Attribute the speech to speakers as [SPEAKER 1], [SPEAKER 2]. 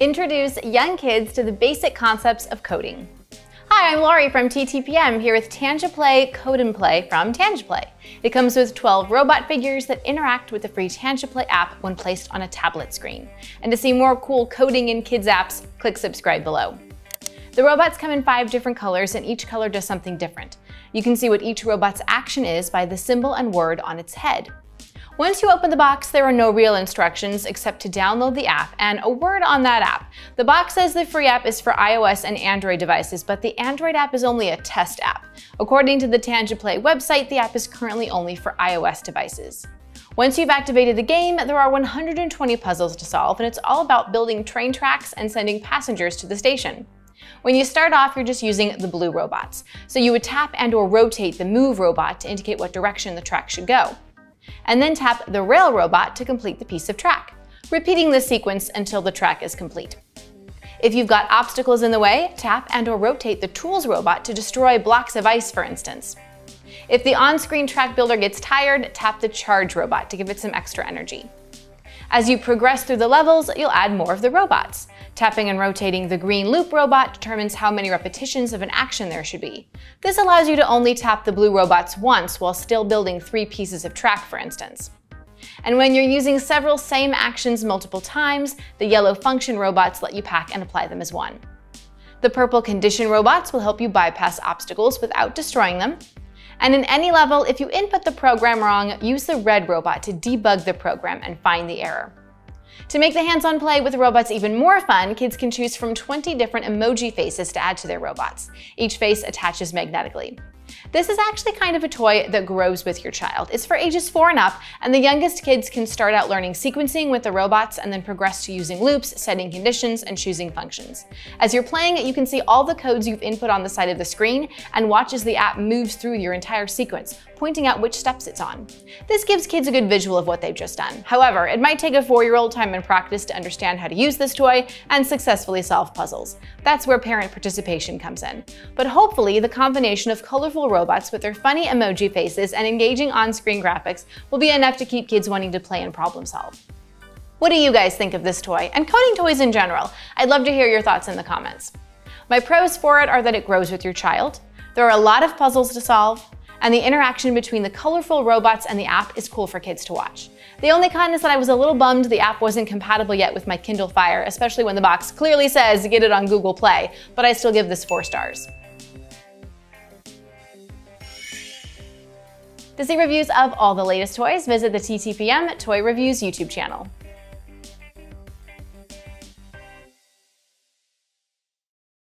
[SPEAKER 1] Introduce young kids to the basic concepts of coding. Hi, I'm Laurie from TTPM here with TangiPlay Code and Play from TangiPlay. It comes with 12 robot figures that interact with the free TangiPlay app when placed on a tablet screen. And to see more cool coding in kids apps, click subscribe below. The robots come in five different colors and each color does something different. You can see what each robot's action is by the symbol and word on its head. Once you open the box, there are no real instructions except to download the app and a word on that app. The box says the free app is for iOS and Android devices, but the Android app is only a test app. According to the TangiPlay website, the app is currently only for iOS devices. Once you've activated the game, there are 120 puzzles to solve, and it's all about building train tracks and sending passengers to the station. When you start off, you're just using the blue robots. So you would tap and or rotate the move robot to indicate what direction the track should go and then tap the rail robot to complete the piece of track, repeating the sequence until the track is complete. If you've got obstacles in the way, tap and or rotate the tools robot to destroy blocks of ice, for instance. If the on-screen track builder gets tired, tap the charge robot to give it some extra energy. As you progress through the levels, you'll add more of the robots. Tapping and rotating the green loop robot determines how many repetitions of an action there should be. This allows you to only tap the blue robots once while still building three pieces of track, for instance. And when you're using several same actions multiple times, the yellow function robots let you pack and apply them as one. The purple condition robots will help you bypass obstacles without destroying them. And in any level, if you input the program wrong, use the red robot to debug the program and find the error. To make the hands-on play with robots even more fun, kids can choose from 20 different emoji faces to add to their robots. Each face attaches magnetically. This is actually kind of a toy that grows with your child. It's for ages four and up, and the youngest kids can start out learning sequencing with the robots and then progress to using loops, setting conditions, and choosing functions. As you're playing, you can see all the codes you've input on the side of the screen and watch as the app moves through your entire sequence, pointing out which steps it's on. This gives kids a good visual of what they've just done. However, it might take a four-year-old time and practice to understand how to use this toy and successfully solve puzzles. That's where parent participation comes in. But hopefully, the combination of colorful robots with their funny emoji faces and engaging on-screen graphics will be enough to keep kids wanting to play and problem solve. What do you guys think of this toy, and coding toys in general? I'd love to hear your thoughts in the comments. My pros for it are that it grows with your child, there are a lot of puzzles to solve, and the interaction between the colorful robots and the app is cool for kids to watch. The only con is that I was a little bummed the app wasn't compatible yet with my Kindle Fire, especially when the box clearly says get it on Google Play, but I still give this four stars. To see reviews of all the latest toys, visit the TTPM Toy Reviews YouTube channel.